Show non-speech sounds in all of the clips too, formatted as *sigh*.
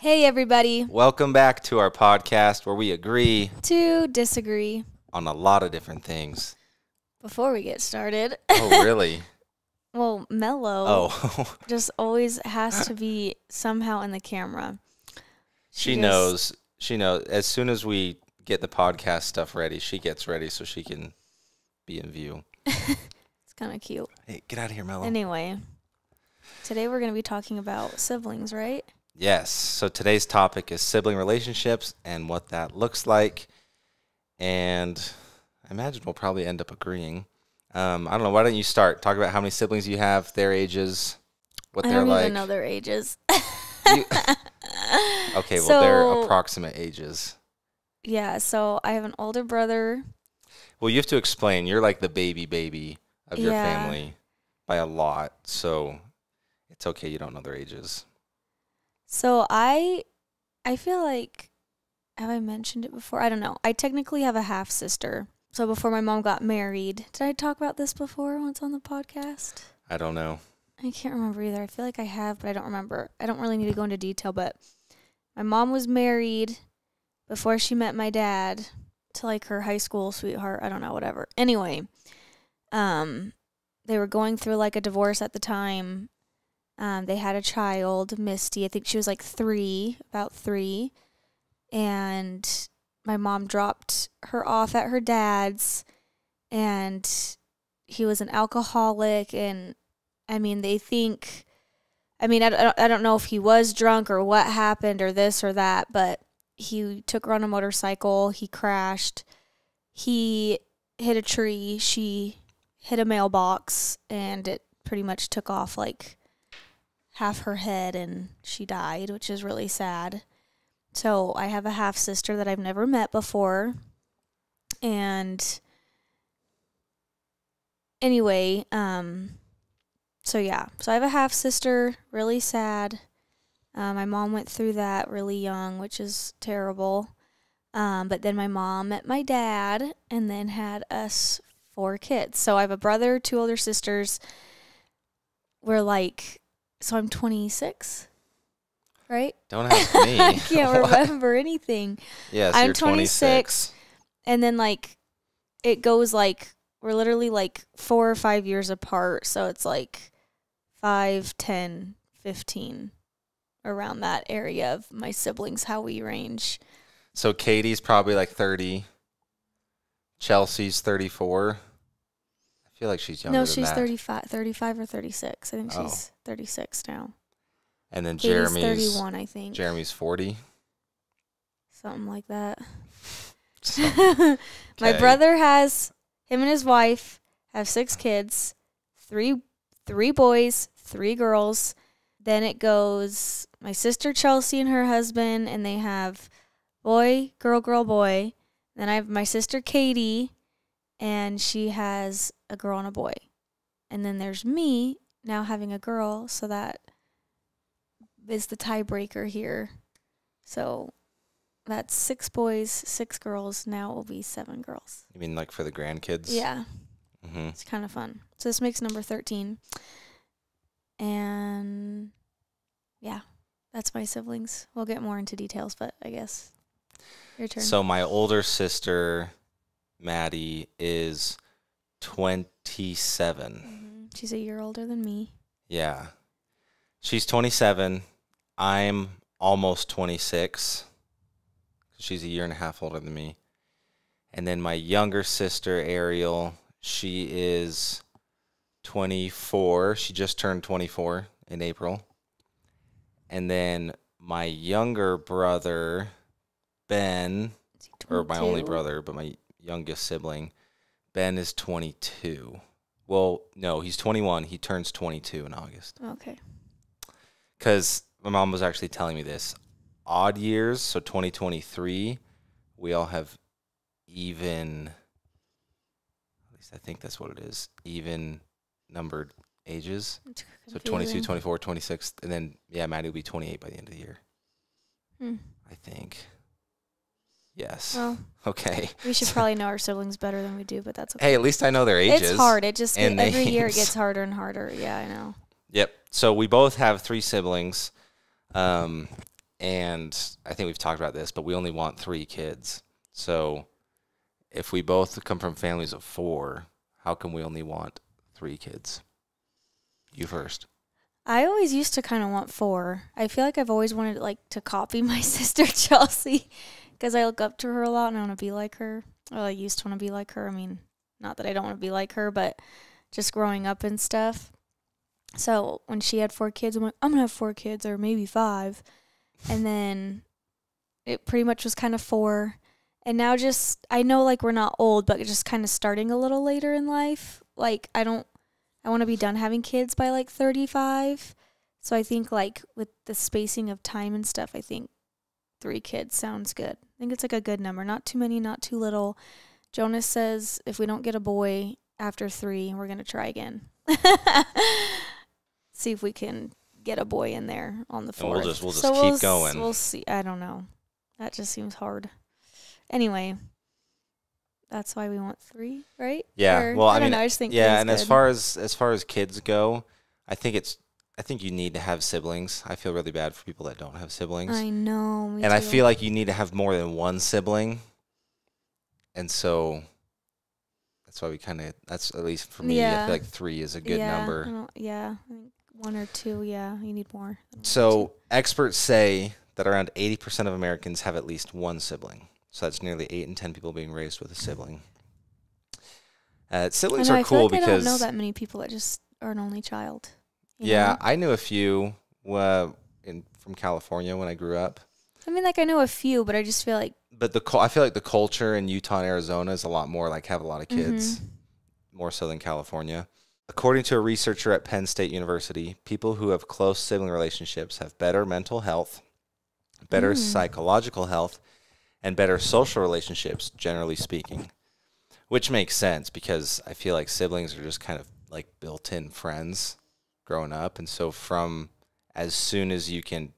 Hey, everybody. Welcome back to our podcast where we agree To disagree on a lot of different things. before we get started. Oh, *laughs* really? well, Mello oh, *laughs* just always has to be somehow in the camera. she just- knows. She knows. As soon as we get the podcast stuff ready, she gets ready so she can be in view. *laughs* It's kind of cute. Hey, get out of here, Mello. Anyway, today we're going to be talking about siblings, right? Yes. So today's topic is sibling relationships and what that looks like. And I imagine we'll probably end up agreeing. Um, I don't know. Why don't you start? Talk about how many siblings you have, their ages, what I they're don't like. even know their ages. You- *laughs* okay, well, their So- approximate ages. yeah, so I have an older brother. Well, you have to explain. You're like the baby baby of your Yeah. family by a lot. So it's okay you don't know their ages. So I I feel like have I mentioned it before? I don't know. I technically have a half sister. So before my mom got married, did I talk about this before once on the podcast? I don't know. I can't remember either. I feel like I have, but I don't remember. I don't really need to go into detail, but my mom was married before she met my dad to like her high school sweetheart. I don't know, whatever. Anyway, um, they were going through like a divorce at the time. Um, they had a child, Misty. I think she was like three, about three. And my mom dropped her off at her dad's, and he was an alcoholic. And I mean, they think, I mean, I, I don't know if he was drunk or what happened or this or that, but he took her on a motorcycle. He crashed. He hit a tree. She hit a mailbox, and it pretty much took off like half her head, and she died, which is really sad. So I have a half sister that I've never met before, and anyway, um, so yeah, so I have a half sister. Really sad. Uh, my mom went through that really young, which is terrible. Um, but then my mom met my dad and then had us four kids. So I have a brother, two older sisters. We're like, so I'm 26, right? Don't ask *laughs* me. I can't *laughs* remember anything. Yes, I'm you're 26. And then like, it goes like, we're literally like four or five years apart. So it's like five, ten, fifteen, around that area of my siblings, how we range. So Katie's probably like 30. Chelsea's 34. Feel like she's younger no, she's that. 35, 35 or 36. I think Oh. she's 36 now. And then Katie's Jeremy's 31, I think. Jeremy's 40. Something like that. So, *laughs* My brother has him and his wife have six kids, three three boys, three girls. Then it goes my sister Chelsea and her husband, and they have boy, girl, girl, boy. Then I have my sister Katie, and she has a girl and a boy. And then there's me now having a girl, so that is the tiebreaker here. So that's six boys, six girls. Now it will be seven girls. You mean like for the grandkids? Yeah, hmm it's kind of fun. So this makes number 13. And yeah, that's my siblings. We'll get more into details, but I guess your turn. So my older sister, Maddie, is 27. Mhm. She's a year older than me. Yeah. She's 27. I'm almost 26. She's a year and a half older than me. And then my younger sister, Ariel, she is 24. She just turned 24 in April. And then my younger brother, Ben, or my only brother, but my youngest sibling, Ben is 22. Well, no, he's 21. He turns 22 in August. Okay. Because my mom was actually telling me this. Odd years, so 2023, we all have even, at least I think that's what it is, even numbered ages. So 22, 24, 26, and then, yeah, Maddie will be 28 by the end of the year, Hmm. I think. Yes. Well, *laughs* okay. we should probably know our siblings better than we do, but that's okay. Hey, at least I know their ages. It's hard. It just every year it gets harder and harder. Yeah, I know. Yep. So we both have three siblings. Um, and I think we've talked about this, but we only want three kids. So if we both come from families of four, how can we only want three kids? You first. I always used to kind of want four. I feel like I've always wanted like to copy *laughs* my sister Chelsea because I look up to her a lot and I want to be like her. Well, I used to want to be like her. I mean, not that I don't want to be like her, but just growing up and stuff. So when she had four kids, I'm like, I'm gonna have four kids or maybe five, and then it pretty much was kind of four. And now just I know like we're not old, but just kind of starting a little later in life. Like I don't I want to be done having kids by like 35. So I think like with the spacing of time and stuff, I think 3 kids sounds good. I think it's like a good number, not too many, not too little. Jonas says if we don't get a boy after 3, we're going to try again. *laughs* See if we can get a boy in there on the fourth. we'll just- we'll just so keep we'll, s- going. We'll see. I don't know. That just seems hard. Anyway, that's why we want three, right? Yeah. Or- well, I, don't mean, know. I just think yeah, and as far as as far as kids go, I think it's I think you need to have siblings. I feel really bad for people that don't have siblings. I know. and I feel like you need to have more than one sibling. And so that's why we kind of that's at least for me I feel like 3 is a good yeah, number. yeah, I think one or two. Yeah, you need more. than one or So experts say that around 80% of Americans have at least one sibling. So that's nearly 8 in 10 people being raised with a sibling. Uh, siblings know, are cool like I don't know that many people that just are an only child. Yeah, know? I knew a few uh, in from California when I grew up. I mean, like I know a few, but I just feel like But the I feel like the culture in Utah and Arizona is a lot more like have a lot of kids, Mhm. more so than California. According to a researcher at Penn State University, people who have close sibling relationships have better mental health, better Mm. psychological health, and better social relationships, generally speaking. Which makes sense because I feel like siblings are just kind of like built in friends growing up. And so, from as soon as you can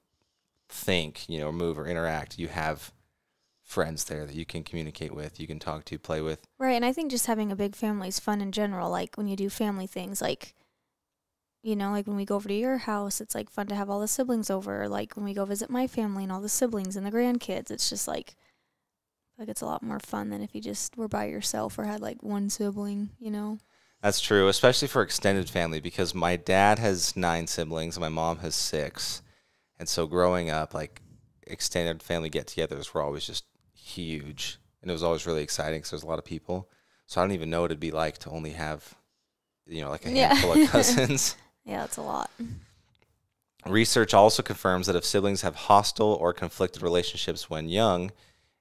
think, you know, move or interact, you have friends there that you can communicate with, you can talk to, play with. right, and I think just having a big family is fun in general. Like when you do family things, like you know, like when we go over to your house, it's like fun to have all the siblings over. Like when we go visit my family and all the siblings and the grandkids, it's just like like it's a lot more fun than if you just were by yourself or had like one sibling, you know. That's true, especially for extended family because my dad has nine siblings and my mom has six. And so growing up, like extended family get togethers were always just huge. And it was always really exciting because there's a lot of people. So I don't even know what it'd be like to only have, you know, like a Yeah. handful of *laughs* cousins. Yeah, it's a lot. Research also confirms that if siblings have hostile or conflicted relationships when young,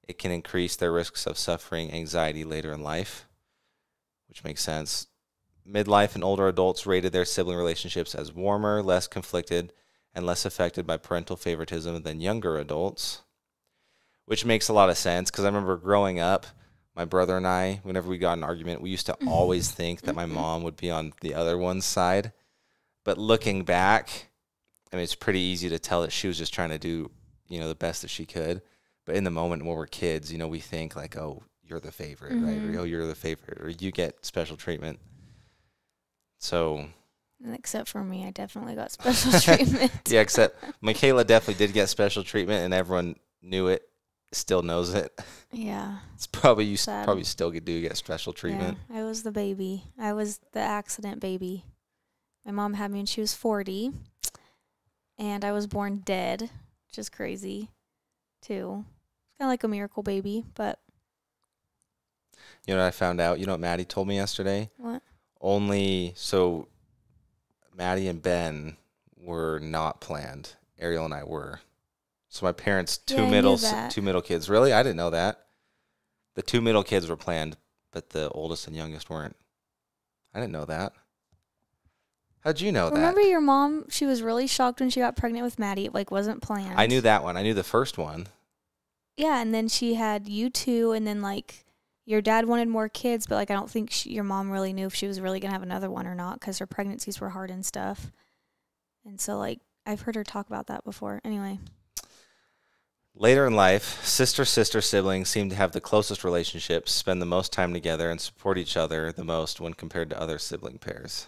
it can increase their risks of suffering anxiety later in life, which makes sense. Midlife and older adults rated their sibling relationships as warmer, less conflicted, and less affected by parental favoritism than younger adults, which makes a lot of sense because I remember growing up, my brother and I, whenever we got an argument, we used to always think that my mom would be on the other one's side. But looking back, I mean, it's pretty easy to tell that she was just trying to do, you know, the best that she could. But in the moment when we're kids, you know, we think like, oh, you're the favorite, right? Mhm. Or, oh, you're the favorite, or you get special treatment. So, except for me, I definitely got special *laughs* treatment. yeah, except MyKayla definitely did get special treatment, and everyone knew it, still knows it. Yeah. It's probably you Sad. probably still do get special treatment. Yeah, I was the baby. I was the accident baby. My mom had me when she was 40, and I was born dead, which is crazy, too. It's kind of like a miracle baby, but You know what I found out? You know what Maddie told me yesterday? what? Only so Maddie and Ben were not planned. Ariel and I were. So my parents two Yeah, middle two middle kids. Really? I didn't know that. The two middle kids were planned, but the oldest and youngest weren't. I didn't know that. How'd you know Remember that? Remember your mom? She was really shocked when she got pregnant with Maddie. It like wasn't planned. I knew that one. I knew the first one. Yeah, and then she had you two, and then like your dad wanted more kids, but like I don't think she, your mom really knew if she was really gonna have another one or not because her pregnancies were hard and stuff. And so like I've heard her talk about that before. Anyway, Later in life, sister sister siblings seem to have the closest relationships, spend the most time together, and support each other the most when compared to other sibling pairs.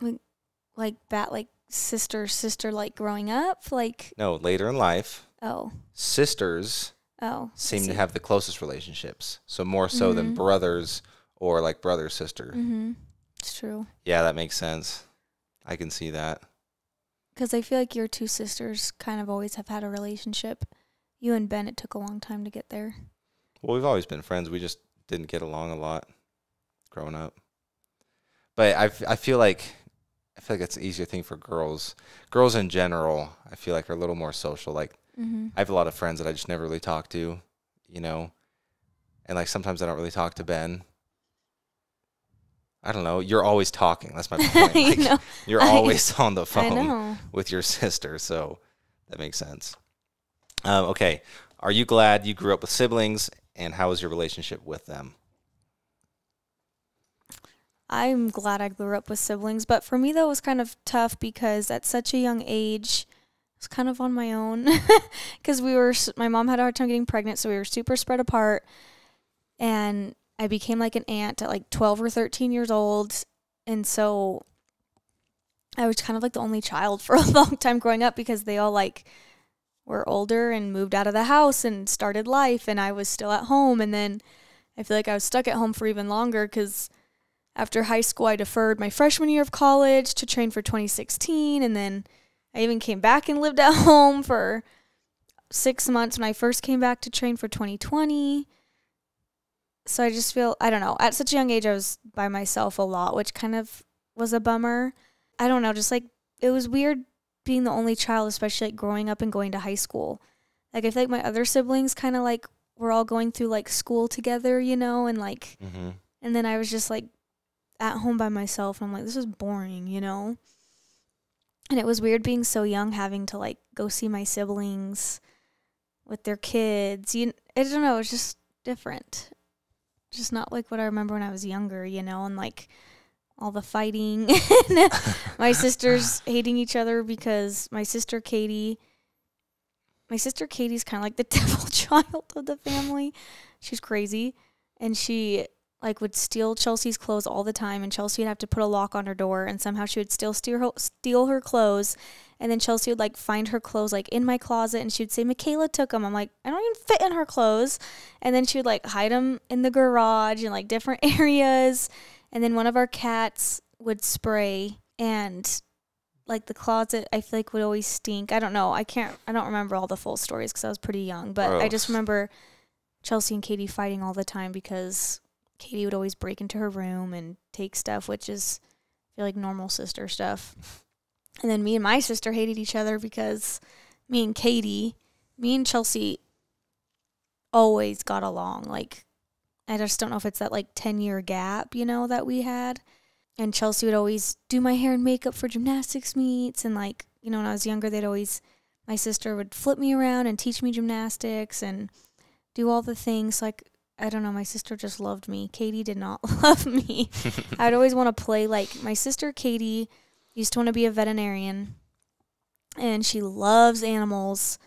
like like that, like sister sister like growing up like No, later in life, oh sisters oh seem to have the closest relationships. So more so than Mhm. brothers or like brother sister. mm-hmm it's true Yeah, that makes sense. I can see that. because i feel like your two sisters kind of always have had a relationship you and ben it took a long time to get there Well, we've always been friends. We just didn't get along a lot growing up. But I, I feel like I feel like it's an easier thing for girls. Girls in general, I feel like are a little more social. Like mm-hmm. I have a lot of friends that I just never really talk to, you know. And like sometimes I don't really talk to Ben. I don't know. You're always talking. That's my *laughs* point. you Like, know You're *laughs* I- always on the phone with your *laughs* sister, so that makes sense. Um, okay, are you glad you grew up with siblings, and how was your relationship with them? I'm glad I grew up with siblings, but for me that was kind of tough because at such a young age, Kind of on my own *laughs* because we were. My mom had a hard time getting pregnant, so we were super spread apart, and I became like an aunt at like 12 or 13 years old, and so I was kind of like the only child *laughs* for a long time growing up because they all like were older and moved out of the house and started life, and I was still at home, and then I feel like I was stuck at home for even longer because after high school, I deferred my freshman year of college to train for 2016. And then I even came back and lived at *laughs* home for six months when I first came back to train for 2020. So I just feel, I don't know, at such a young age, I was by myself a lot, which kind of was a bummer. I don't know, just like it was weird being the only child, especially like growing up and going to high school. Like I feel like my other siblings kind of like were all going through like school together, you know, and like Mm-hmm. and then I was just like at home by myself. And I'm like, this is boring, you know? And it was weird being so young, having to like go see my siblings with their kids. You, I don't know, it's just different. Just not like what I remember when I was younger, you know? And like all the fighting. *laughs* my sisters *laughs* hating each other because my sister Katie, my sister Katie's kind of like the *laughs* devil child of the family. She's crazy. And she like would steal Chelsea's clothes all the time, and Chelsea would have to put a lock on her door, and somehow she would still steal her, steal her clothes, and then Chelsea would like find her clothes like in my closet, and she would say MyKayla took them. I'm like, I don't even fit in her clothes, and then she would like hide them in the garage and like different *laughs* areas, and then one of our cats would spray, and like the closet I feel like would always stink. I don't know. I can't. I don't remember all the full stories because I was pretty young, but I just remember Chelsea and Katie fighting all the time because Katie would always break into her room and take stuff, which is I feel like normal sister stuff. *laughs* And then me and my sister hated each other because me and Katie, me and Chelsea always got along. Like I just don't know if it's that like 10 year gap, you know, that we had. And Chelsea would always do my hair and makeup for gymnastics meets and like, you know, when I was younger, they'd always my sister would flip me around and teach me gymnastics and do all the things like I don't know, my sister just loved me. Katie did not *laughs* love me. *laughs* I'd always want to play like my sister Katie used to want to be a veterinarian and she loves animals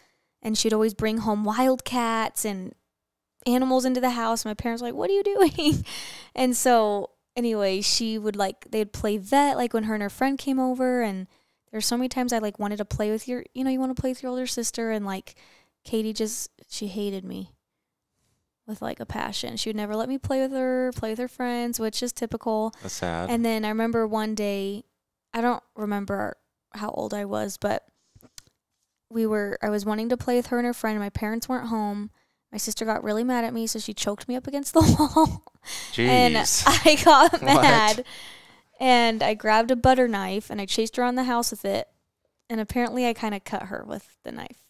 and she'd always bring home wild cats and animals into the house. My parents were like, "What are you doing?" *laughs* And so anyway, she would like they'd play vet like when her and her friend came over and there's so many times I like wanted to play with your you know, you want to play with your older sister and like Katie just she hated me with like a passion. She would never let me play with her, play with her friends, which is typical. That's sad. And then I remember one day, I don't remember how old I was, but we were, I was wanting to play with her and her friend, and my parents weren't home. My sister got really mad at me, so she choked me up against the *laughs* wall. Jeez. And *laughs* I got *laughs* What? mad. And I grabbed a butter knife and I chased her around the house with it. And apparently I kind of cut her with the knife.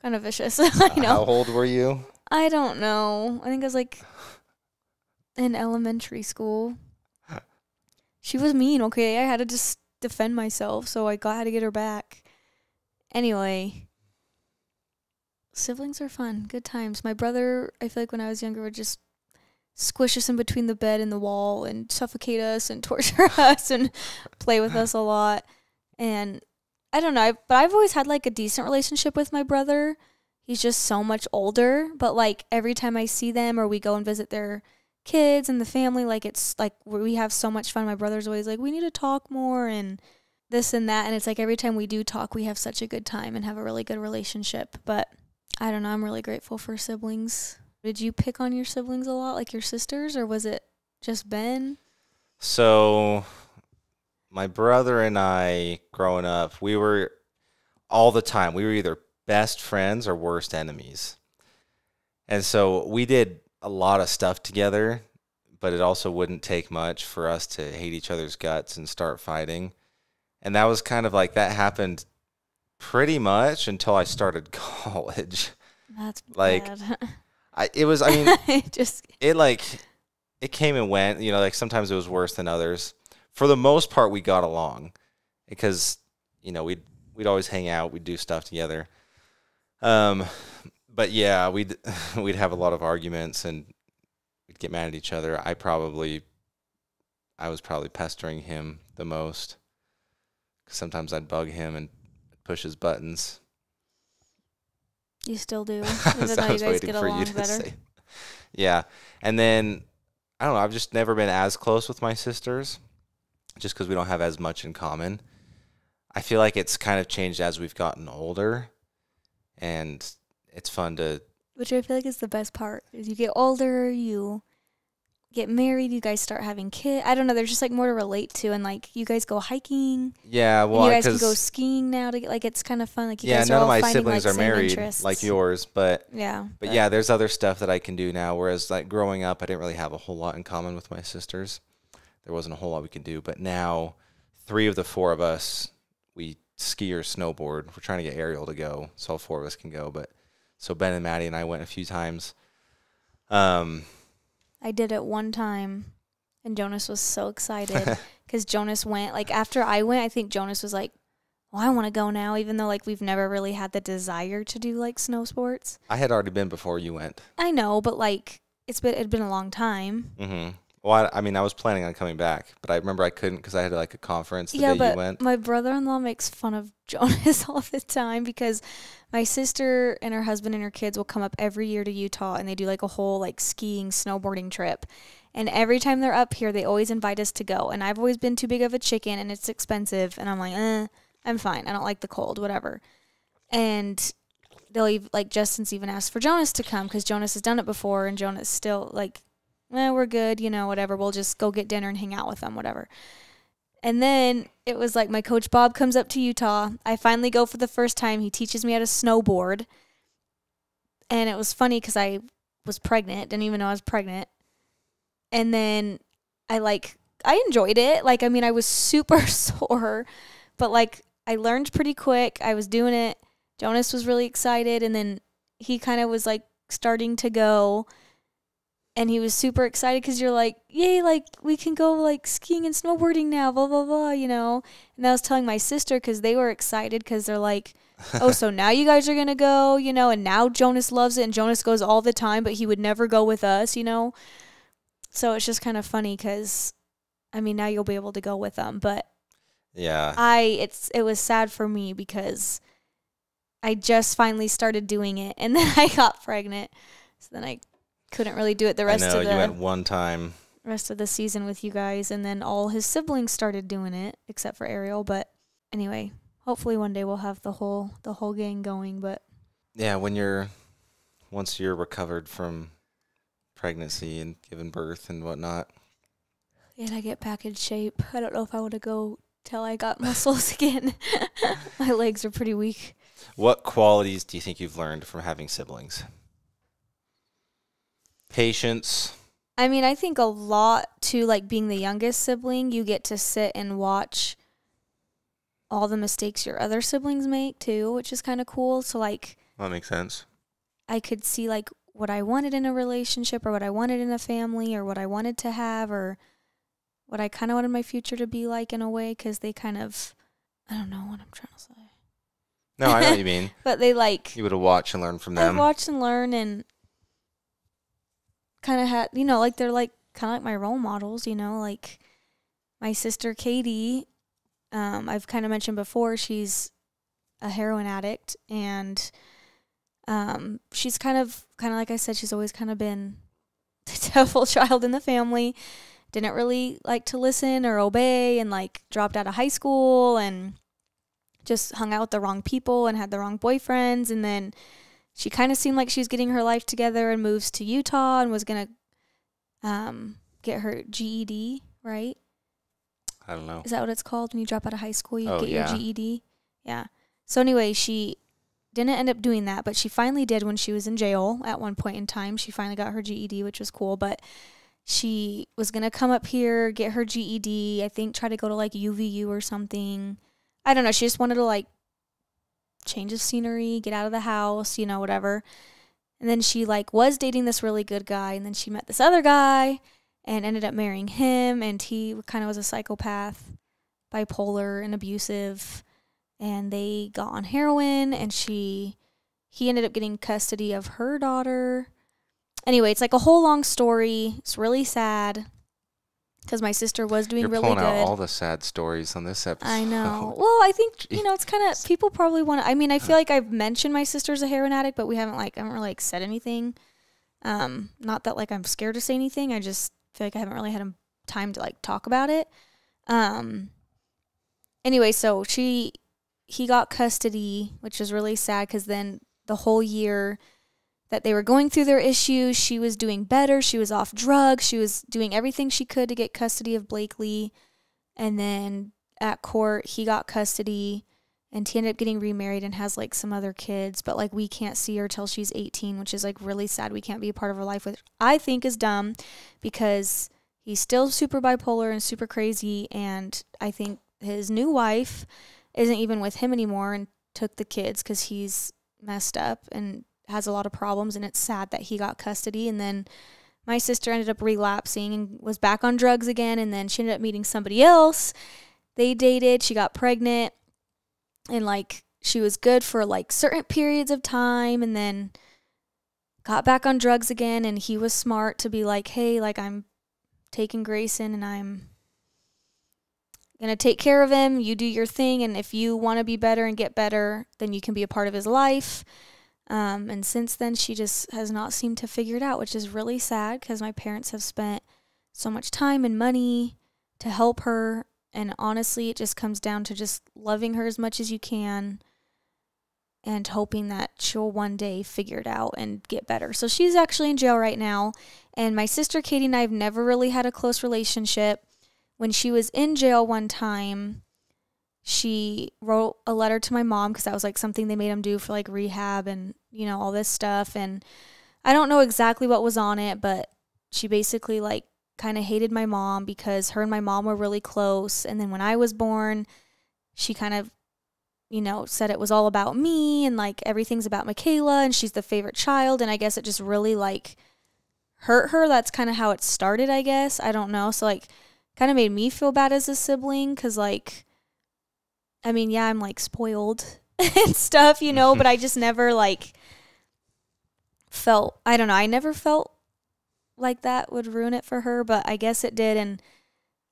kind of vicious. I know. How old were you? I don't know. I think I was like in elementary school. She was mean, okay? I had to just defend myself, so I got had to get her back. Anyway, siblings are fun. Good times. My brother, I feel like when I was younger would just squish us in between the bed and the wall and suffocate us and *laughs* torture us and play with us a lot. And I don't know, but I've always had like a decent relationship with my brother he's just so much older but like every time i see them or we go and visit their kids and the family like it's like we have so much fun my brother's always like we need to talk more and this and that and it's like every time we do talk we have such a good time and have a really good relationship but i don't know i'm really grateful for siblings did you pick on your siblings a lot like your sisters or was it just ben So, my brother and I, growing up, we were all the time. We were either best friends or worst enemies. And so we did a lot of stuff together, but it also wouldn't take much for us to hate each other's guts and start fighting. And that was kind of like that happened pretty much until I started *laughs* college. that's Like. I, it was, I mean, It *laughs* just it like it came and went you know like sometimes it was worse than others for the most part we got along because you know we'd we'd always hang out we'd do stuff together um but yeah we'd *laughs* we'd have a lot of arguments and we'd get mad at each other i probably i was probably pestering him the most. sometimes i'd bug him and push his buttons you still do *laughs* even was, though you guys waiting get for you along to better say. Yeah, and then I don't know. I've just never been as close with my sisters, just because we don't have as much in common. I feel like it's kind of changed as we've gotten older, and it's fun to. which i feel like is the best part is you get older you get married you guys start having kids i don't know there's just like more to relate to and like you guys go hiking Yeah, well, you guys can go skiing now to get like it's kind of fun like you yeah, guys are none of my finding, siblings like, are married interests. like yours, but yeah but yeah, there's other stuff that I can do now. Whereas like growing up, I didn't really have a whole lot in common with my sisters. There wasn't a whole lot we could do. But now, three of the four of us, we ski or snowboard. We're trying to get Ariel to go, so all four of us can go. But so Ben and Maddie and I went a few times. Um, I did it one time, and Jonas was so excited *laughs* because Jonas went. Like after I went, I think Jonas was like, "Well, I want to go now," even though like we've never really had the desire to do like snow sports. I had already been before you went. I know, but like it's been it'd been a long time. hmm Well, I, I mean, I was planning on coming back, but I remember I couldn't because I had like a conference the yeah, day you went. my brother-in-law makes fun of *laughs* Jonas all the time because my sister and her husband and her kids will come up every year to Utah and they do like a whole like skiing, snowboarding trip. And every time they're up here, they always invite us to go. And I've always been too big of a chicken and it's expensive. And I'm like, eh, I'm fine. I don't like the cold, whatever. And they'll like Justin's even asked for Jonas to come because Jonas has done it before, and Jonas still like, eh, we're good, you know, whatever. We'll just go get dinner and hang out with them, whatever. And then it was like my coach Bob comes up to Utah. I finally go for the first time. He teaches me how to snowboard. And it was funny because I was pregnant, didn't even know I was pregnant. And then I like, I enjoyed it. Like, I mean, I was super *laughs* sore, but like, I learned pretty quick. I was doing it. Jonas was really excited. And then he kind of was like starting to go and he was super excited because you're like, yay, like we can go like skiing and snowboarding now, blah blah blah, you know. And I was telling my sister because they were excited because they're like, *laughs* oh, so now you guys are gonna go, you know. And now Jonas loves it, and Jonas goes all the time, but he would never go with us, you know. So it's just kind of funny because, I mean, now you'll be able to go with them, but yeah. I it's it was sad for me because I just finally started doing it, and *laughs* then I got pregnant, so then I couldn't really do it the rest I know of you the went one time. rest of the season with you guys and then all his siblings started doing it except for Ariel but anyway hopefully one day we'll have the whole the whole gang going but Yeah, when you're once you're recovered from pregnancy and giving birth and whatnot. and I get back in shape I don't know if I want to go till I got *laughs* muscles again *laughs* my legs are pretty weak What qualities do you think you've learned from having siblings? Patience. I mean I think a lot to like being the youngest sibling you get to sit and watch all the mistakes your other siblings make too which is kind of cool so like That makes sense. I could see like what I wanted in a relationship or what I wanted in a family or what I wanted to have or what I kind of wanted my future to be like in a way because they kind of, I don't know what I'm trying to say. No, I know what you *laughs* mean. But they like, You would have watched and learned from them. I them. watch and learn and kind of had, you know, like they're like kind of like my role models, you know, like my sister Katie. Um, I've kind of mentioned before, she's a heroin addict and um, she's kind of kind of like I said, she's always kind of been *laughs* the devil child in the family. didn't really like to listen or obey and like dropped out of high school and just hung out with the wrong people and had the wrong boyfriends and then she kind of seemed like she was getting her life together and moves to Utah and was going to um, get her GED, right? I don't know. Is that what it's called when you drop out of high school? You Oh, get yeah. your GED? Yeah. So, anyway, she didn't end up doing that, but she finally did when she was in jail at one point in time. She finally got her GED, which was cool. But she was going to come up here, get her GED, I think try to go to like UVU or something. I don't know. She just wanted to like change of scenery, get out of the house, you know, whatever. And then she like was dating this really good guy, and then she met this other guy and ended up marrying him and he kind of was a psychopath bipolar and abusive and they got on heroin and she he ended up getting custody of her daughter. Anyway it's like a whole long story. It's really sad because my sister was doing You're really pulling good out all the sad stories on this episode. I know. *laughs* Well, I think you know it's kind of people probably want to. I mean, I feel like I've mentioned my sister's a heroin addict, but we haven't like I haven't really like said anything. Um, not that like I'm scared to say anything. I just feel like I haven't really had a time to like talk about it. Um. Anyway, so she he got custody, which was really sad because then the whole year that they were going through their issues, she was doing better. She was off drugs. She was doing everything she could to get custody of Blakely. And then at court, he got custody and he ended up getting remarried and has like some other kids. But like we can't see her till she's 18, which is like really sad. We can't be a part of her life, which I think is dumb because he's still super bipolar and super crazy. And I think his new wife isn't even with him anymore and took the kids because he's messed up and has a lot of problems. And it's sad that he got custody. And then my sister ended up relapsing and was back on drugs again. And then she ended up meeting somebody else. They dated, she got pregnant, and like she was good for like certain periods of time. And then got back on drugs again. And he was smart to be like, hey, like I'm taking Grayson and I'm gonna take care of him. You do your thing, and if you want to be better and get better, then you can be a part of his life. Um, and since then, she just has not seemed to figure it out, which is really sad because my parents have spent so much time and money to help her. And honestly, it just comes down to just loving her as much as you can and hoping that she'll one day figure it out and get better. So she's actually in jail right now. And my sister Katie and I have never really had a close relationship. When she was in jail one time, she wrote a letter to my mom because that was like something they made him do for like rehab and you know all this stuff. And i don't know exactly what was on it but she basically like kind of hated my mom because her and my mom were really close. And then when i was born she kind of you know said it was all about me and like everything's about MyKayla and she's the favorite child. And i guess it just really like hurt her. That's kind of how it started i guess. I don't know. So like kind of made me feel bad as a sibling because like I mean, yeah, I'm like spoiled *laughs* and stuff, you know, but I just never like felt, I don't know, I never felt like that would ruin it for her, but I guess it did. And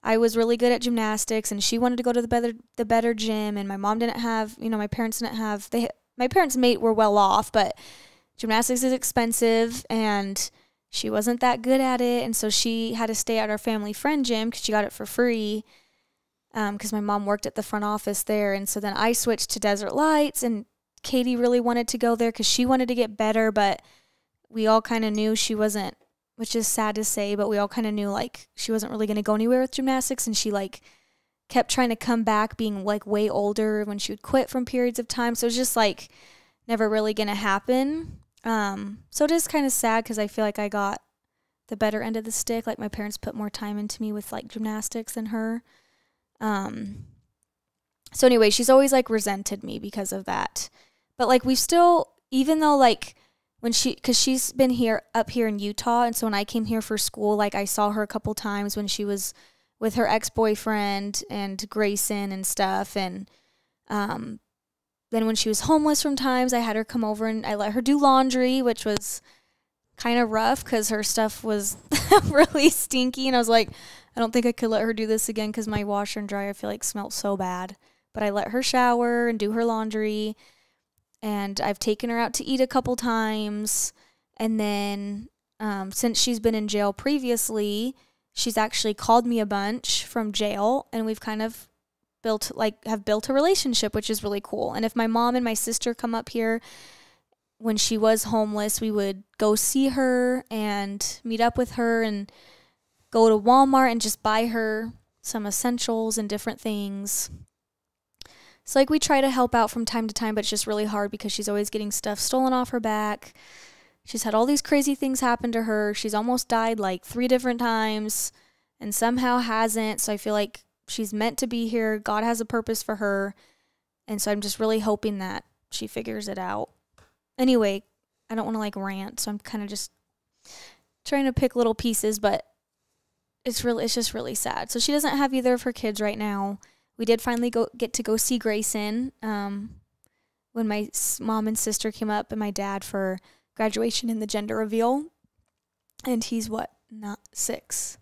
I was really good at gymnastics and she wanted to go to the better, the better gym. And my mom didn't have, you know, my parents didn't have, they, my parents' mate were well off, but gymnastics is expensive and she wasn't that good at it. And so she had to stay at our family friend gym because she got it for free because um, my mom worked at the front office there. And so then I switched to Desert Lights, and Katie really wanted to go there because she wanted to get better, but we all kind of knew she wasn't, which is sad to say, but we all kind of knew like she wasn't really going to go anywhere with gymnastics. And she like kept trying to come back being like way older when she would quit from periods of time. So it was just like never really going to happen. Um, so it is kind of sad because I feel like I got the better end of the stick. Like my parents put more time into me with like gymnastics than her. Um, so anyway, she's always like resented me because of that. But like we've still, even though like when she, cause she's been here up here in Utah, and so when I came here for school, like I saw her a couple times when she was with her ex boyfriend and Grayson and stuff, and um, then when she was homeless from times, I had her come over and I let her do laundry, which was kind of rough because her stuff was *laughs* really stinky, and I was like, I don't think I could let her do this again because my washer and dryer I feel like smelled so bad. But I let her shower and do her laundry, and I've taken her out to eat a couple times. And then um, since she's been in jail previously, she's actually called me a bunch from jail and we've kind of built like have built a relationship which is really cool and if my mom and my sister come up here when she was homeless we would go see her and meet up with her and go to Walmart and just buy her some essentials and different things so like we try to help out from time to time but it's just really hard because she's always getting stuff stolen off her back she's had all these crazy things happen to her she's almost died like three different times and somehow hasn't so i feel like she's meant to be here. God has a purpose for her. And so I'm just really hoping that she figures it out. Anyway, I don't want to like rant, so I'm kind of just trying to pick little pieces, but it's really it's just really sad. So she doesn't have either of her kids right now. We did finally go get to go see Grayson um, when my mom and sister came up and my dad for graduation and the gender reveal. And he's what? Not 6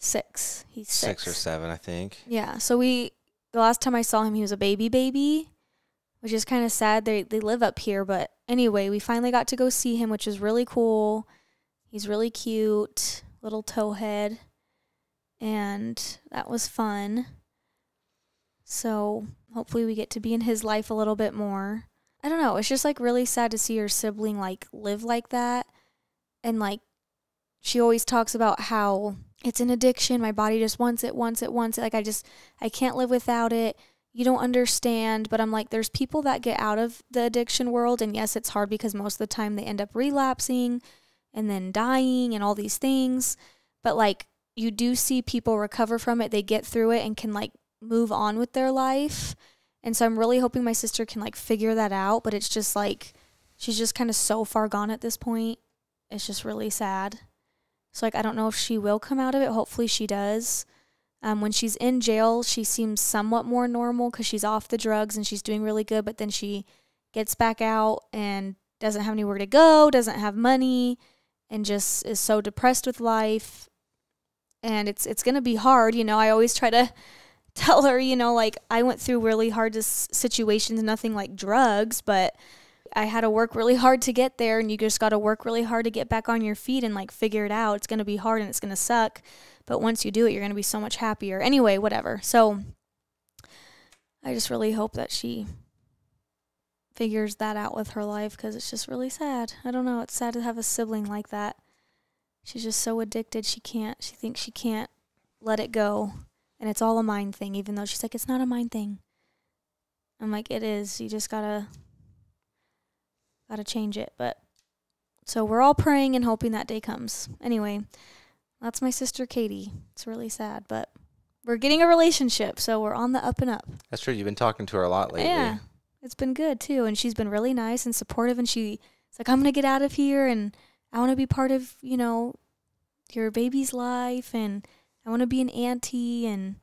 six. He's six. Six or seven, I think. Yeah. So we the last time I saw him, he was a baby baby, which is kind of sad. They they live up here, but anyway, we finally got to go see him, which is really cool. He's really cute, little towhead, and that was fun. So hopefully we get to be in his life a little bit more. I don't know. It's just like really sad to see your sibling like live like that, and like she always talks about how it's an addiction. My body just wants it, wants it, wants it. Like I just I can't live without it. You don't understand, but I'm like there's people that get out of the addiction world and yes, it's hard because most of the time they end up relapsing and then dying and all these things. But like you do see people recover from it, they get through it and can like move on with their life. And so I'm really hoping my sister can like figure that out, but it's just like she's just kind of so far gone at this point. It's just really sad. So like I don't know if she will come out of it. Hopefully she does. Um, when she's in jail, she seems somewhat more normal because she's off the drugs and she's doing really good. But then she gets back out and doesn't have anywhere to go, doesn't have money, and just is so depressed with life. And it's it's gonna be hard, you know. I always try to *laughs* tell her, you know, like I went through really hard situations, nothing like drugs, but I had to work really hard to get there, and you just got to work really hard to get back on your feet and like figure it out. It's going to be hard and it's going to suck, but once you do it, you're going to be so much happier. Anyway, whatever. So I just really hope that she figures that out with her life because it's just really sad. I don't know. It's sad to have a sibling like that. She's just so addicted. She can't, she thinks she can't let it go. And it's all a mind thing, even though she's like, it's not a mind thing. I'm like, it is. You just gotta got to change it. But so we're all praying and hoping that day comes. Anyway, that's my sister Katie. It's really sad, but we're getting a relationship, so we're on the up and up. That's true. You've been talking to her a lot lately. Yeah, it's been good too, and she's been really nice and supportive. And she's like, "I'm gonna get out of here, and I want to be part of you know your baby's life, and I want to be an auntie." And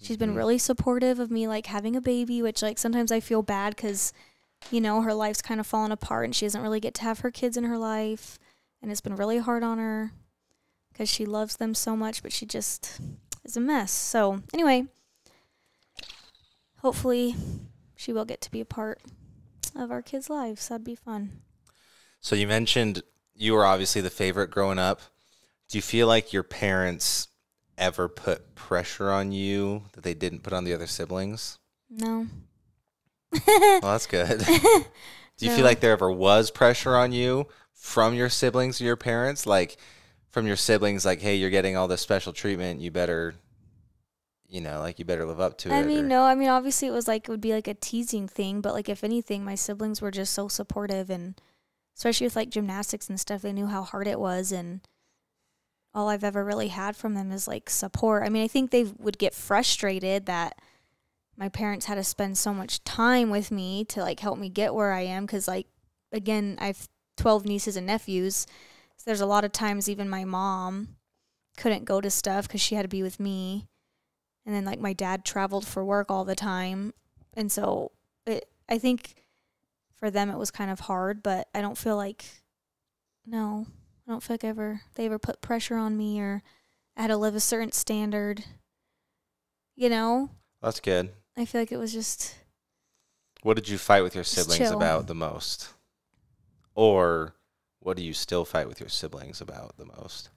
she's been mm-hmm. really supportive of me like having a baby, which like sometimes I feel bad because you know, her life's kind of fallen apart and she doesn't really get to have her kids in her life. And it's been really hard on her because she loves them so much, but she just is a mess. So, anyway, hopefully she will get to be a part of our kids' lives. That'd be fun. So, you mentioned you were obviously the favorite growing up. Do you feel like your parents ever put pressure on you that they didn't put on the other siblings? No well, that's good. *laughs* Do you no. feel like there ever was pressure on you from your siblings or your parents? Like from your siblings, like, hey, you're getting all this special treatment, you better you know, like you better live up to I it. I mean, no, I mean obviously it was like it would be like a teasing thing, but like if anything, my siblings were just so supportive and especially with like gymnastics and stuff, they knew how hard it was and all I've ever really had from them is like support. I mean, I think they would get frustrated that my parents had to spend so much time with me to like help me get where I am cuz like again, I've 12 nieces and nephews. So there's a lot of times even my mom couldn't go to stuff cuz she had to be with me. And then like my dad traveled for work all the time. And so it I think for them it was kind of hard, but I don't feel like no, I don't feel like ever they ever put pressure on me or I had to live a certain standard. You know? That's good. I feel like it was just. What did you fight with your siblings about the most? Or what do you still fight with your siblings about the most?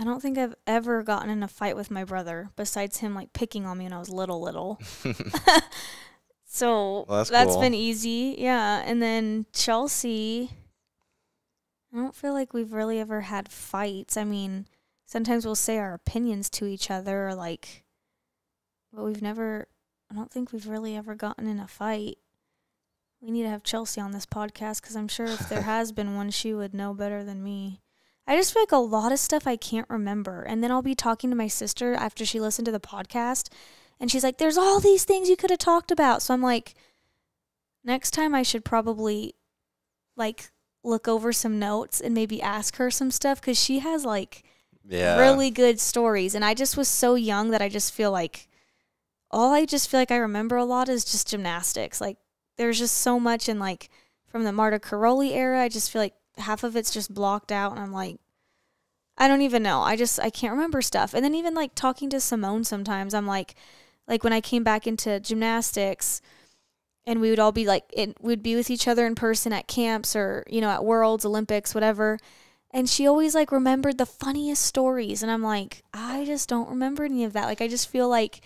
I don't think I've ever gotten in a fight with my brother besides him like picking on me when I was little little. *laughs* *laughs* so Well, that's that's cool. been easy. Yeah. And then Chelsea I don't feel like we've really ever had fights. I mean, sometimes we'll say our opinions to each other or like but we've never I don't think we've really ever gotten in a fight. We need to have Chelsea on this podcast because I'm sure if there *laughs* has been one, she would know better than me. I just feel like a lot of stuff I can't remember. And then I'll be talking to my sister after she listened to the podcast, and she's like, There's all these things you could have talked about. So I'm like, Next time I should probably like look over some notes and maybe ask her some stuff because she has like Yeah. really good stories. And I just was so young that I just feel like all I just feel like I remember a lot is just gymnastics. Like there's just so much in like from the Marta Karolyi era. I just feel like half of it's just blocked out and I'm like I don't even know. I just I can't remember stuff. And then even like talking to Simone sometimes I'm like like when I came back into gymnastics and we would all be like it we'd be with each other in person at camps or you know at worlds olympics whatever and she always like remembered the funniest stories and i'm like i just don't remember any of that like i just feel like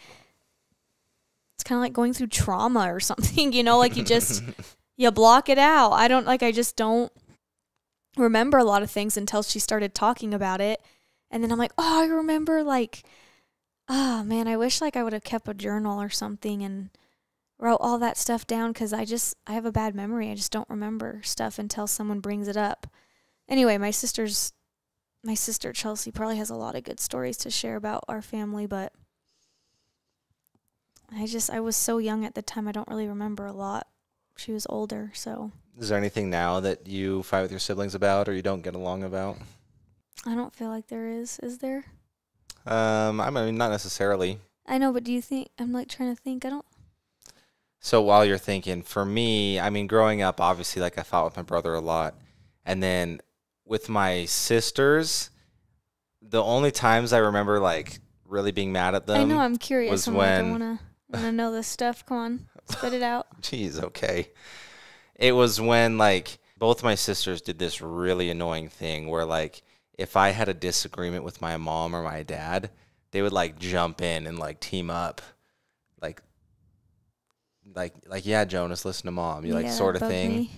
it's kind of like going through trauma or *laughs* something you know like you just *laughs* you block it out i don't like i just don't remember a lot of things until she started talking about it. And then i'm like oh i remember like oh man i wish like i would have kept a journal or something and wrote all that stuff down because i just i have a bad memory. I just don't remember stuff until someone brings it up. Anyway my sister's my sister chelsea probably has a lot of good stories to share about our family but i just i was so young at the time i don't really remember a lot she was older so. Is there anything now that you fight with your siblings about or you don't get along about? i don't feel like there is. Is there? Um, I mean, not necessarily. i know but do you think i'm like trying to think. I don't So while you're thinking, for me, I mean, growing up, obviously, like I fought with my brother a lot, and then with my sisters, the only times I remember like really being mad at them. i know i'm curious. was i'm like i want to want to know this stuff. Come on spit it out *laughs* Jeez, okay. It was when like both my sisters did this really annoying thing where like if I had a disagreement with my mom or my dad, they would like jump in and like team up. Like like like yeah, Jonas, listen to mom, you like Yeah, that sort of thing. me.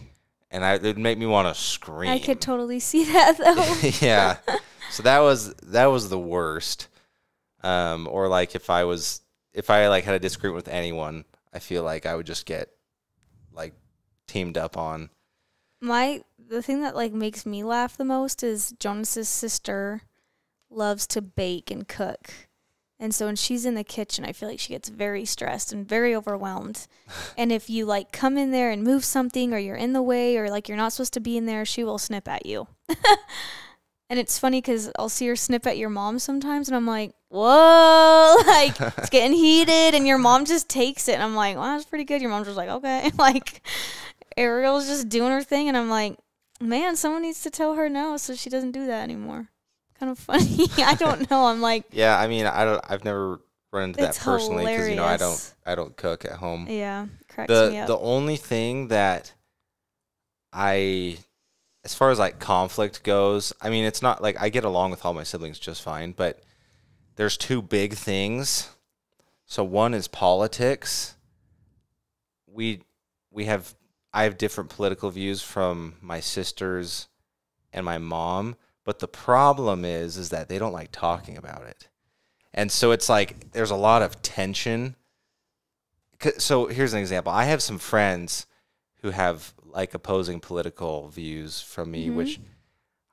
And I it would make me want to scream. i could totally see that though *laughs* yeah. So that was that was the worst. Um, or like if I was if I like had a disagreement with anyone, I feel like I would just get like teamed up on. my the thing that like makes me laugh the most is Jonas's sister loves to bake and cook. And so when she's in the kitchen, I feel like she gets very stressed and very overwhelmed. *laughs* and if you like come in there and move something or you're in the way or like you're not supposed to be in there, she will snip at you. *laughs* and it's funny cuz I'll see her snip at your mom sometimes and I'm like, "Whoa!" *laughs* like it's getting heated and your mom just takes it and I'm like, "Well, that's pretty good." Your mom's just like, "Okay." *laughs* like Ariel's just doing her thing, and I'm like, man, someone needs to tell her no so she doesn't do that anymore. Kind of funny. *laughs* I don't know. I'm like, Yeah, I mean, I don't. I've never run into that personally because you know I don't. I don't cook at home. yeah, cracks the me up. the only thing that I as far as like conflict goes, I mean it's not like I get along with all my siblings just fine, but there's two big things. So one is politics. We we have I have different political views from my sisters and my mom, but the problem is is that they don't like talking about it. And so it's like there's a lot of tension. so here's an example. I have some friends who have like opposing political views from me, which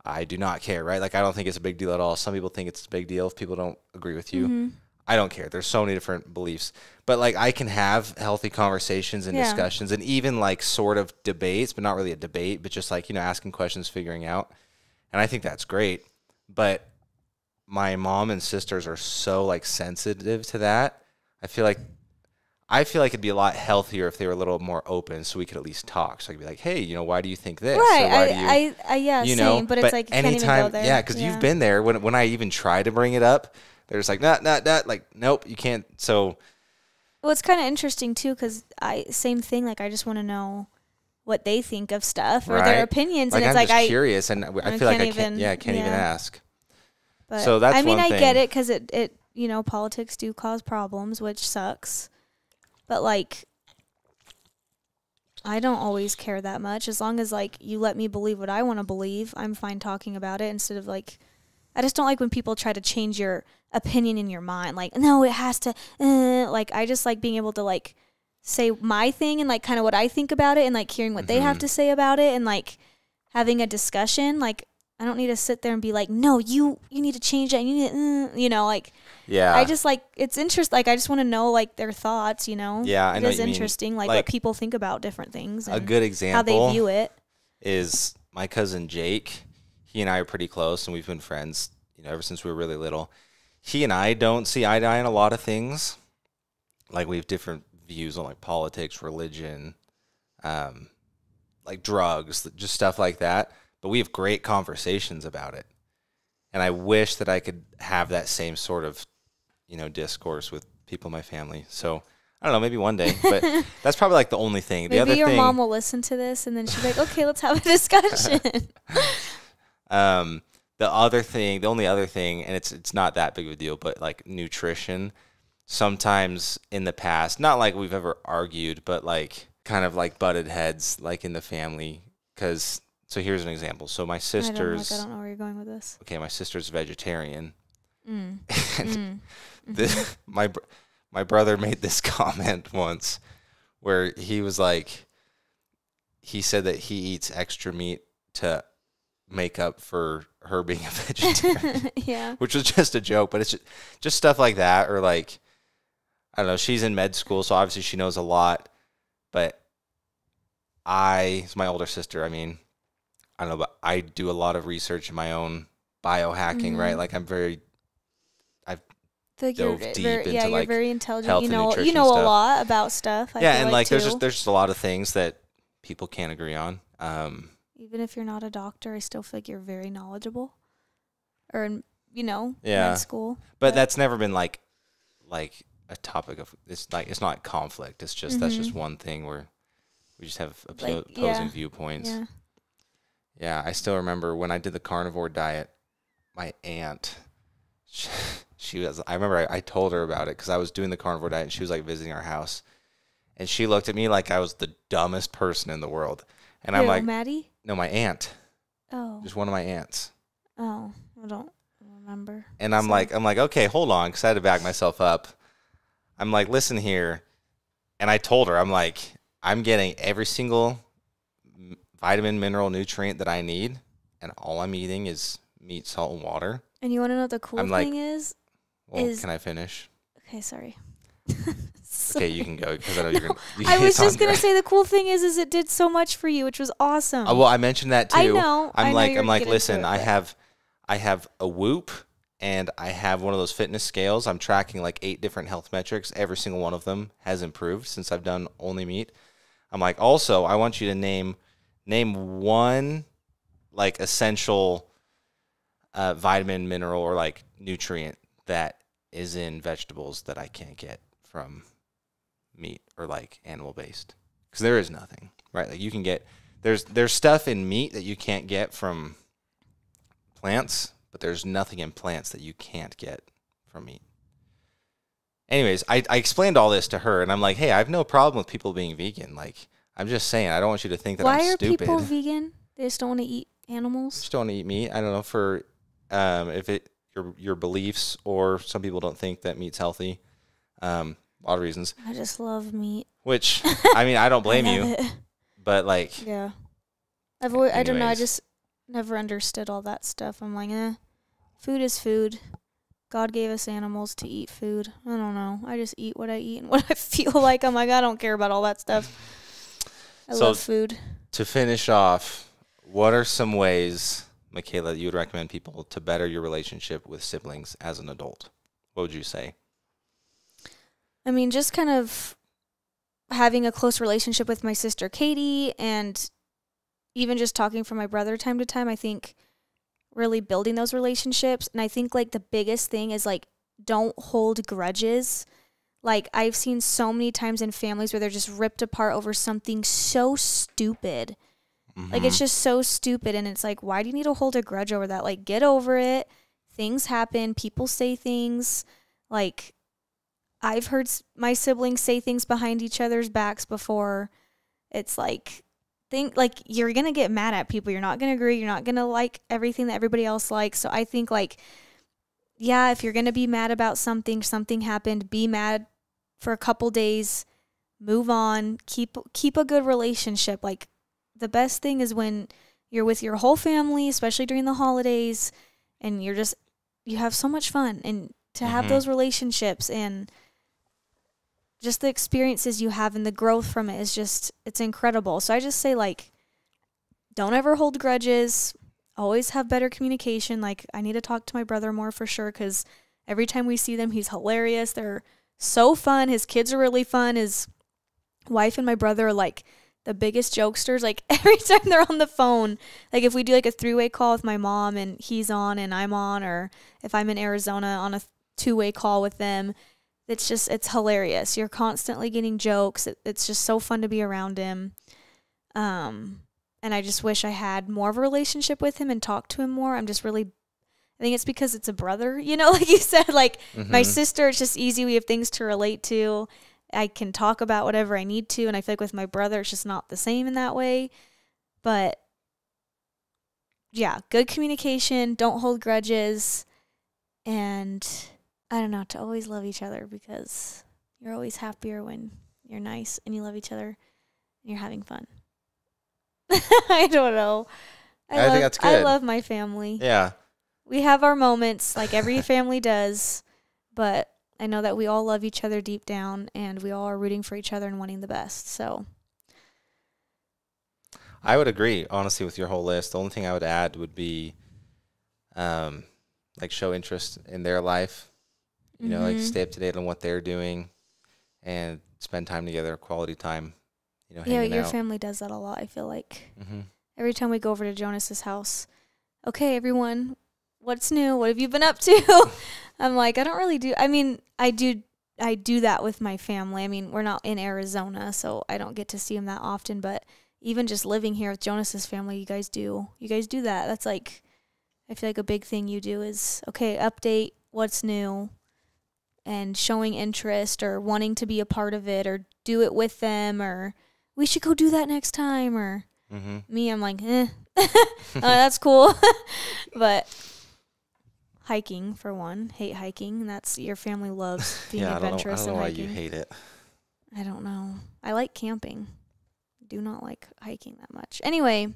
I do not care, right? Like I don't think it's a big deal at all. Some people think it's a big deal if people don't agree with you. Mm-hmm. I don't care. There's so many different beliefs. But like I can have healthy conversations and Yeah. discussions and even like sort of debates, but not really a debate, but just like, you know, asking questions, figuring out. And I think that's great. But my mom and sisters are so like sensitive to that. I feel like I feel like it'd be a lot healthier if they were a little more open, so we could at least talk. So I could be like, "Hey, you know, why do you think this? Or right. why I, do you, I, I, yeah, you same. know?" but it's like you can't even go there. yeah, because you've been there. When when I even try to bring it up, they're just like, "Nah, nah, nah." Like, nope, you can't. So Well, it's kind of interesting too, because I same thing. Like I just want to know what they think of stuff or Right. their opinions, like and I'm it's like just I. curious, and I I feel like I can't even- yeah, I can't even ask. But So that's I mean, I get it because it it you know politics do cause problems, which sucks. But like, I don't always care that much. As long as like you let me believe what I want to believe, I'm fine talking about it instead of like. I just don't like when people try to change your opinion in your mind. Like, no, it has to. Uh, like, I just like being able to like say my thing and like kind of what I think about it and like hearing what they have Mhm. to say about it and like having a discussion. Like, I don't need to sit there and be like, no, you you need to change that. You need, to, uh, you know, like Yeah. I just like it's interesting. Like I just want to know like their thoughts. You know, Yeah, I it know is what you mean. interesting, like, Like, what people think about different things a good example, how they view it. is my cousin Jake. He and I are pretty close, and we've been friends, you know, ever since we were really little. He and I don't see eye to eye on a lot of things. Like we have different views on like politics, religion, um, like drugs, just stuff like that. But we have great conversations about it, and I wish that I could have that same sort of, you know, discourse with people in my family. So I don't know, maybe one day, *laughs* but that's probably like the only thing. The Maybe other your thing, mom will listen to this and then she's like, okay, let's have a discussion. *laughs* *laughs* Um, the other thing, the only other thing, and it's it's not that big of a deal, but like nutrition. Sometimes in the past, not like we've ever argued, but like kind of like butted heads, like in the family. Because so here's an example. So my I don't, sister's like, I don't know where you're going with this. okay. My sister's vegetarian, Mm. and *laughs* Mm. *laughs* the, my my brother made this *laughs* comment once where he was like he said that he eats extra meat to make up for her being a vegetarian yeah. which was just a joke but it's just, just stuff like that or like i don't know she's in med school so obviously she knows a lot but i it's my older sister i mean i don't know but i do a lot of research in my own biohacking right Mhm. like i'm very I feel like you're dove deep very, into, yeah, you're like, very intelligent. You know, you know a lot about stuff. I yeah and like, like there's just there's just a lot of things that people can't agree on um even if you're not a doctor, I still feel like you're very knowledgeable, or in, you know, Yeah. med school. but But- that's never been like like a topic of it's like it's not conflict it's just that's just Mhm. one thing where we just have oppo- Like, opposing yeah. viewpoints Yeah. Yeah, I still remember when I did the carnivore diet. My aunt, she, she was. I remember I, I told her about it because I was doing the carnivore diet, and she was like visiting our house, and she looked at me like I was the dumbest person in the world. And I'm Who, oh, like, Maddie. no, my aunt, Oh, just one of my aunts. oh, I don't remember. And I'm So- like, I'm like, okay, hold on, because I had to back myself up. I'm like, listen here, and I told her, I'm like, I'm getting every single vitamin, mineral, nutrient that I need, and all I'm eating is meat, salt, and water. And you want to know what the cool I'm like- thing is? Well, Is- can I finish? Okay, sorry. *laughs* Okay, you can go because I know you're gonna. you I was just gonna say the cool thing is, is it did so much for you, which was awesome. Uh, well, I mentioned that too. I know. I I'm know like, I'm like, listen, I have, I have a Whoop, and I have one of those fitness scales. I'm tracking like eight different health metrics. Every single one of them has improved since I've done only meat. I'm like, also, I want you to name, name one, like essential, uh, vitamin, mineral, or like nutrient that is in vegetables that I can't get from meat or like animal based because there is nothing right? Like you can get there's there's stuff in meat that you can't get from plants but there's nothing in plants that you can't get from meat. Anyways I, I explained all this to her and i'm like hey i have no problem with people being vegan. Like i'm just saying i don't want you to think that Why i'm stupid. Why are people vegan? They just don't want to eat animals. just don't eat meat i don't know for um if it your your beliefs or some people don't think that meat's healthy um a lot of reasons I just love meat. which *laughs* i mean i don't blame I you it. but like Yeah. I've always, I don't know. I just never understood all that stuff. I'm like, eh, food is food. God gave us animals to eat food. I don't know. I just eat what I eat and *laughs* what I feel like. I'm like, I don't care about all that stuff. I So- love food. to finish off, what are some ways, MyKayla, you would recommend people to better your relationship with siblings as an adult? What would you say? I mean, just kind of having a close relationship with my sister Katie and even just talking from my brother time to time, I think really building those relationships. And I think like the biggest thing is like don't hold grudges. Like I've seen so many times in families where they're just ripped apart over something so stupid. Like it's Mhm. just so stupid and it's like why do you need to hold a grudge over that? Like get over it. things happen, people say things like I've heard my siblings say things behind each other's backs before. It's like think like you're going to get mad at people. You're not going to agree, you're not going to like everything that everybody else likes. So I think like yeah, if you're going to be mad about something, something happened, be mad for a couple days, move on, keep keep a good relationship. Like the best thing is when you're with your whole family, especially during the holidays, and you're just you have so much fun and to have Mhm. those relationships and just the experiences you have and the growth from it is just it's incredible. So I just say like don't ever hold grudges. Always have better communication. Like I need to talk to my brother more for sure cuz every time we see them he's hilarious. They're so fun. His kids are really fun. His wife and my brother are like the biggest jokesters. Like *laughs* every time they're on the phone, like if we do like a three way call with my mom and he's on and I'm on, or if I'm in Arizona on a two way call with them, it's just it's hilarious. You're constantly getting jokes. It, it's just so fun to be around him. Um, and I just wish I had more of a relationship with him and talk to him more. I'm just really. I think it's because it's a brother, *laughs* you know, like you said, like my Mhm. sister, it's just easy. We have things to relate to. I can talk about whatever I need to. And I feel like with my brother, it's just not the same in that way. But yeah, good communication. Don't hold grudges. And I don't know, to always love each other because you're always happier when you're nice and you love each other and you're having fun. *laughs* I don't know. I think love, that's I love my family Yeah. We have our moments like every family does, but I know that we all love each other deep down and we all are rooting for each other and wanting the best. So, I would agree, honestly, with your whole list. The only thing I would add would be, um, like show interest in their life. You know, like mhm. stay up to date on what they're doing, and spend time together, quality time. You know, yeah, your out. family does that a lot. I feel like hmm every time we go over to Jonas's house, okay, everyone, what's new? What have you been up to? *laughs* I'm like, I don't really do. I mean, I do. I do that with my family. I mean, we're not in Arizona, so I don't get to see them that often. But even just living here with Jonas's family, you guys do. You guys do that. That's like, I feel like a big thing you do is okay, update what's new, and showing interest or wanting to be a part of it or do it with them or we should go do that next time or hmm me, I'm like, eh, *laughs* uh, that's cool. *laughs* but hiking, for one, hate hiking. That's your family loves *laughs* being Yeah, I don't know. I adventurous don't know and why hiking. you hate it. I don't know. I like camping. Do not like hiking that much. Anyway,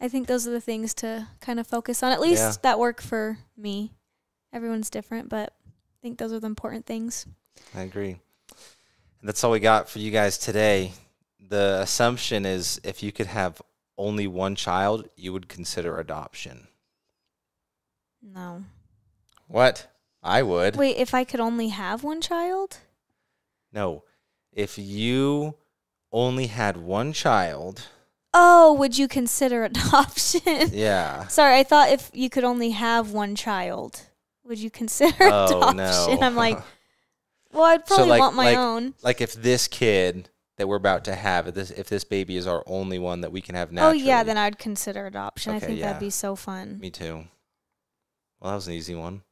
I think those are the things to kind of focus on. At least Yeah. that work for me. Everyone's different, but I think those are the important things. I agree. And that's all we got for you guys today. The assumption is if you could have only one child, you would consider adoption. No. What? I would. Wait, if I could only have one child? No. If you only had one child, Oh, would you consider adoption? *laughs* yeah. Sorry, I thought if you could only have one child, would you consider Oh adoption? no. I'm like, *laughs* well, I'd So, probably like- want my like- own. like if this kid that we're about to have, if this if this baby is our only one that we can have now. Oh yeah, then I'd consider adoption. Okay, I think yeah. that'd be so fun. me too. Well, that was an easy one.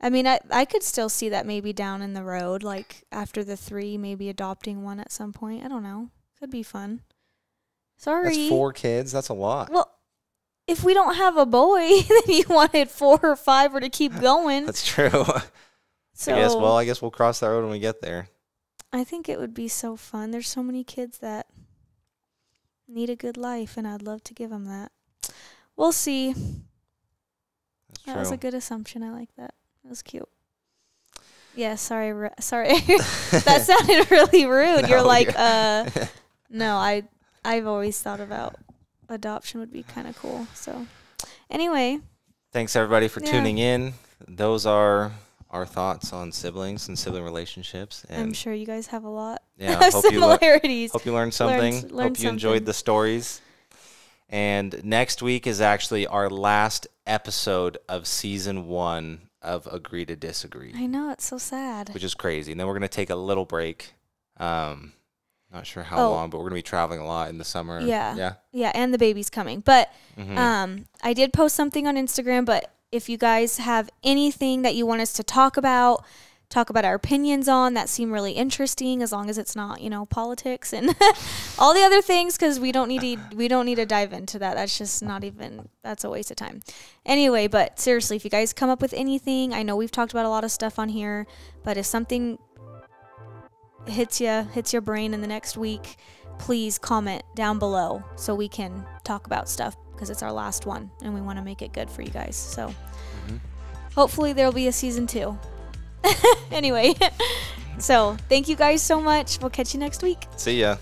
I mean, I I could still see that maybe down in the road, like after the three, maybe adopting one at some point. I don't know. Could be fun. Sorry. That's four kids. That's a lot. Well, if we don't have a boy, *laughs* then you wanted four or five or to keep going. That's true. so *laughs* I guess. Well, I guess we'll cross that road when we get there. I think it would be so fun. There's so many kids that need a good life, and I'd love to give them that. We'll see. That's That was a good assumption. I like that. That was cute. Yeah, sorry, *laughs* sorry. *laughs* that sounded really rude. *laughs* You're like, uh, no, I, I've always thought about adoption would be kind of cool. So, anyway, Thanks everybody for Yeah. tuning in. Those are our thoughts on siblings and sibling relationships. I'm sure you guys have a lot yeah, of hope you similarities. hope you learned something. Learned- learned hope you enjoyed the stories. And next week is actually our last episode of season one of Agree to Disagree, I know it's so sad. which is crazy. And then we're gonna take a little break. Um, not sure how Oh. long, but we're gonna be traveling a lot in the summer. Yeah. Yeah. Yeah, and the baby's coming. But Mhm. um, I did post something on Instagram, but if you guys have anything that you want us to talk about, talk about our opinions on that seem really interesting, as long as it's not, you know, politics and *laughs* all the other things, because we don't need to we don't need to dive into that. That's just not even that's a waste of time. Anyway, but seriously, if you guys come up with anything, I know we've talked about a lot of stuff on here, but if something hits you hits your brain in the next week, please comment down below so we can talk about stuff because it's our last one and we want to make it good for you guys. So Mm-hmm. hopefully there'll be a season two. *laughs* anyway, *laughs* so thank you guys so much. We'll catch you next week. See ya.